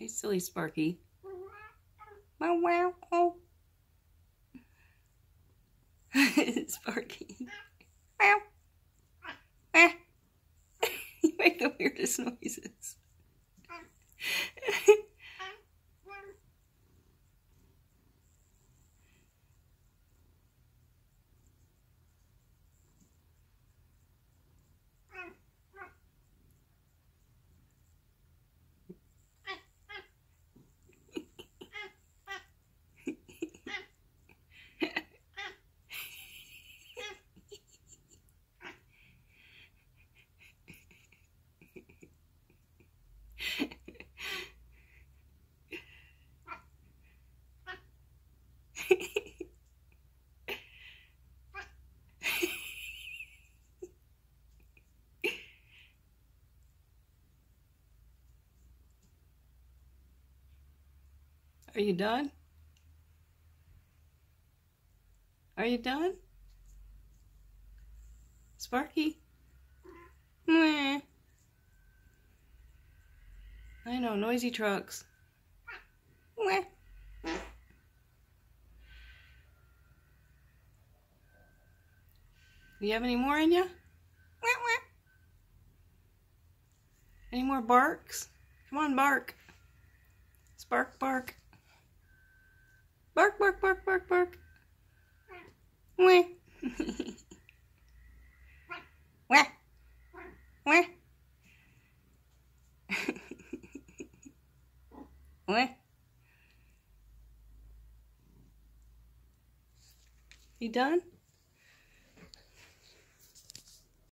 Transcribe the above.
Hey, silly Sparky. Wow, wow. Oh. Sparky. Wow. You make the weirdest noises. Are you done? Are you done? Sparky? Meh. I know, noisy trucks. Meh. Do you have any more in you? Any more barks? Come on, bark. Spark, bark. Bark, bark, bark, bark, bark. Wah. Wah. Wah. Wah. You done?